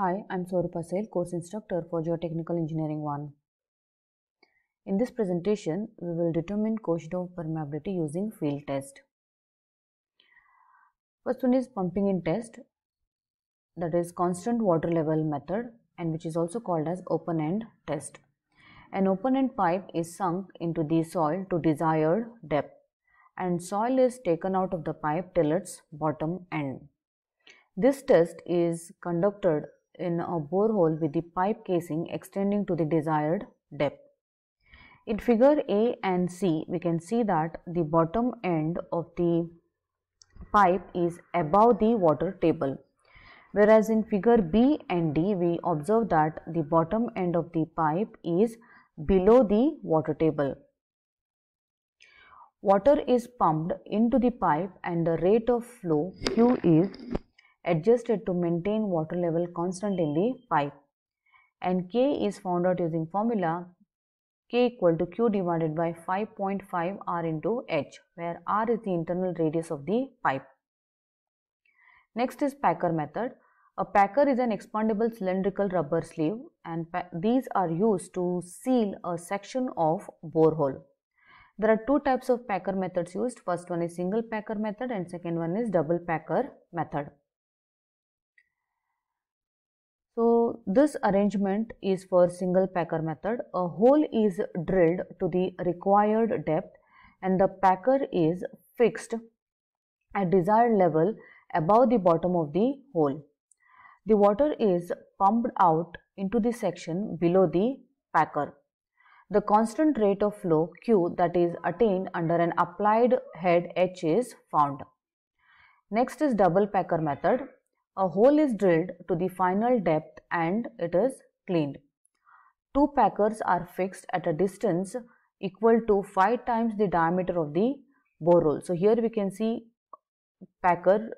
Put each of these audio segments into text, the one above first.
Hi, I'm Swaroopa Sail, course instructor for Geotechnical Engineering 1. In this presentation, we will determine of permeability using field test. First one is pumping in test that is constant water level method and which is also called as open end test. An open end pipe is sunk into the soil to desired depth and soil is taken out of the pipe till its bottom end. This test is conducted in a borehole with the pipe casing extending to the desired depth. In figure A and C, we can see that the bottom end of the pipe is above the water table. Whereas in figure B and D, we observe that the bottom end of the pipe is below the water table. Water is pumped into the pipe and the rate of flow Q is adjusted to maintain water level constant in the pipe and K is found out using formula K equal to Q divided by 5.5 R into H where R is the internal radius of the pipe. Next is packer method. A packer is an expandable cylindrical rubber sleeve and these are used to seal a section of borehole. There are two types of packer methods used. First one is single packer method and second one is double packer method. So this arrangement is for single packer method. A hole is drilled to the required depth and the packer is fixed at desired level above the bottom of the hole. The water is pumped out into the section below the packer. The constant rate of flow Q that is attained under an applied head H is found. Next is double packer method. A hole is drilled to the final depth and it is cleaned. Two packers are fixed at a distance equal to 5 times the diameter of the borehole. So here we can see packer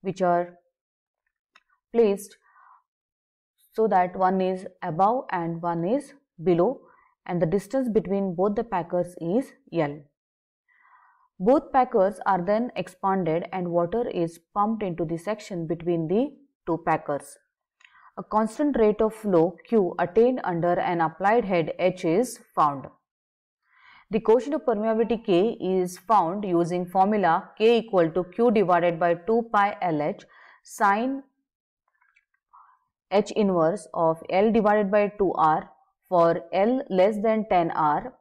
which are placed so that one is above and one is below and the distance between both the packers is L. Both packers are then expanded and water is pumped into the section between the two packers. A constant rate of flow Q attained under an applied head H is found. The coefficient of permeability K is found using formula K equal to Q divided by 2 pi LH sine H inverse of L divided by 2R for L less than 10R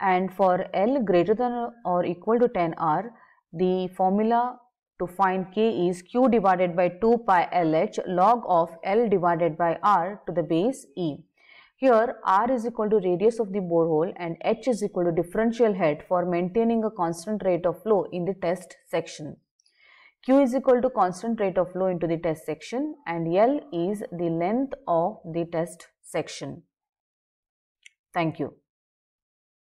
and for L greater than or equal to 10R, the formula to find K is Q divided by 2 pi LH log of L divided by R to the base E. Here R is equal to radius of the borehole and H is equal to differential head for maintaining a constant rate of flow in the test section. Q is equal to constant rate of flow into the test section and L is the length of the test section. Thank you.